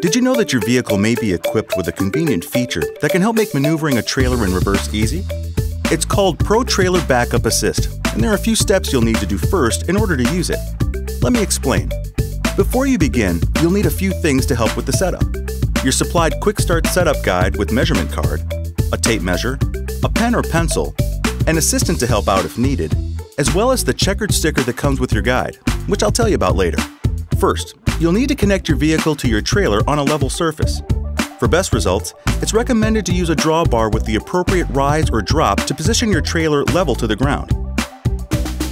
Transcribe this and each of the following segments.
Did you know that your vehicle may be equipped with a convenient feature that can help make maneuvering a trailer in reverse easy? It's called Pro Trailer Backup Assist, and there are a few steps you'll need to do first in order to use it. Let me explain. Before you begin, you'll need a few things to help with the setup. Your supplied Quick Start Setup Guide with measurement card, a tape measure, a pen or pencil, an assistant to help out if needed, as well as the checkered sticker that comes with your guide, which I'll tell you about later. First, you'll need to connect your vehicle to your trailer on a level surface. For best results, it's recommended to use a drawbar with the appropriate rise or drop to position your trailer level to the ground.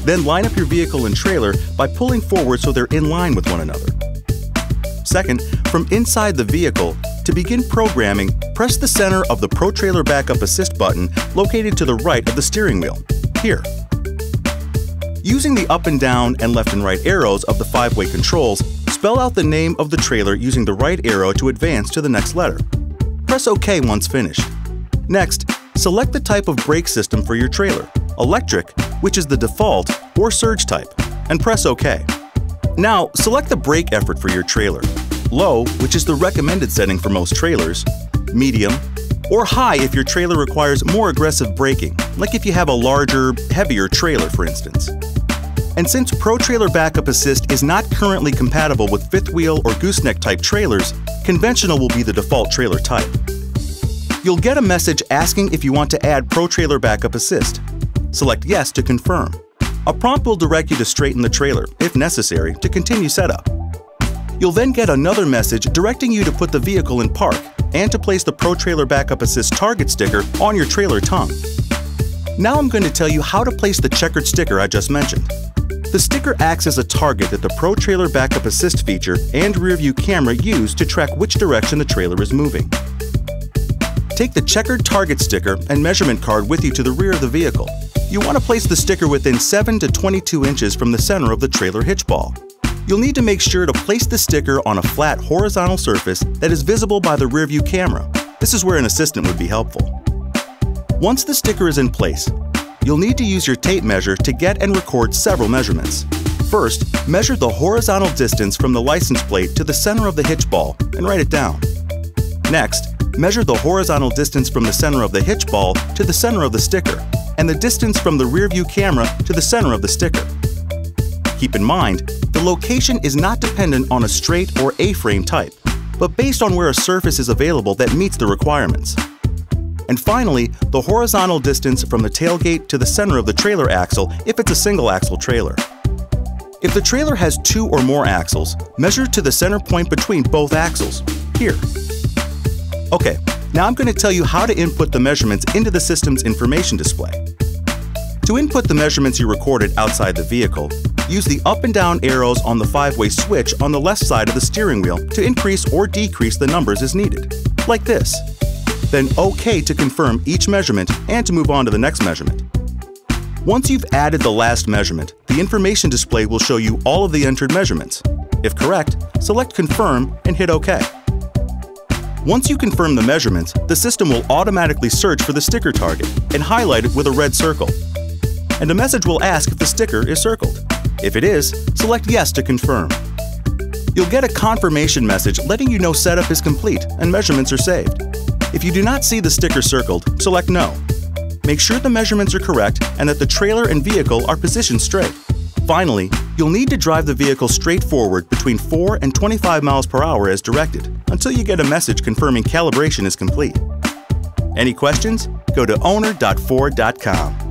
Then line up your vehicle and trailer by pulling forward so they're in line with one another. Second, from inside the vehicle, to begin programming, press the center of the Pro Trailer Backup Assist button located to the right of the steering wheel, here. Using the up and down and left and right arrows of the five-way controls, spell out the name of the trailer using the right arrow to advance to the next letter. Press OK once finished. Next, select the type of brake system for your trailer, electric, which is the default, or surge type, and press OK. Now, select the brake effort for your trailer, low, which is the recommended setting for most trailers, medium, or high if your trailer requires more aggressive braking, like if you have a larger, heavier trailer, for instance. And since Pro Trailer Backup Assist is not currently compatible with fifth wheel or gooseneck type trailers, conventional will be the default trailer type. You'll get a message asking if you want to add Pro Trailer Backup Assist. Select Yes to confirm. A prompt will direct you to straighten the trailer, if necessary, to continue setup. You'll then get another message directing you to put the vehicle in park and to place the Pro Trailer Backup Assist target sticker on your trailer tongue. Now I'm going to tell you how to place the checkered sticker I just mentioned. The sticker acts as a target that the Pro Trailer Backup Assist feature and rearview camera use to track which direction the trailer is moving. Take the checkered target sticker and measurement card with you to the rear of the vehicle. You want to place the sticker within 7 to 22 inches from the center of the trailer hitch ball. You'll need to make sure to place the sticker on a flat horizontal surface that is visible by the rearview camera. This is where an assistant would be helpful. Once the sticker is in place, you'll need to use your tape measure to get and record several measurements. First, measure the horizontal distance from the license plate to the center of the hitch ball and write it down. Next, measure the horizontal distance from the center of the hitch ball to the center of the sticker and the distance from the rear view camera to the center of the sticker. Keep in mind, the location is not dependent on a straight or A-frame type, but based on where a surface is available that meets the requirements. And finally, the horizontal distance from the tailgate to the center of the trailer axle if it's a single axle trailer. If the trailer has two or more axles, measure to the center point between both axles, here. Okay, now I'm going to tell you how to input the measurements into the system's information display. To input the measurements you recorded outside the vehicle, use the up and down arrows on the five-way switch on the left side of the steering wheel to increase or decrease the numbers as needed, like this then OK to confirm each measurement and to move on to the next measurement. Once you've added the last measurement, the information display will show you all of the entered measurements. If correct, select Confirm and hit OK. Once you confirm the measurements, the system will automatically search for the sticker target and highlight it with a red circle. And a message will ask if the sticker is circled. If it is, select Yes to confirm. You'll get a confirmation message letting you know setup is complete and measurements are saved. If you do not see the sticker circled, select No. Make sure the measurements are correct and that the trailer and vehicle are positioned straight. Finally, you'll need to drive the vehicle straight forward between 4 and 25 miles per hour as directed until you get a message confirming calibration is complete. Any questions? Go to owner.ford.com.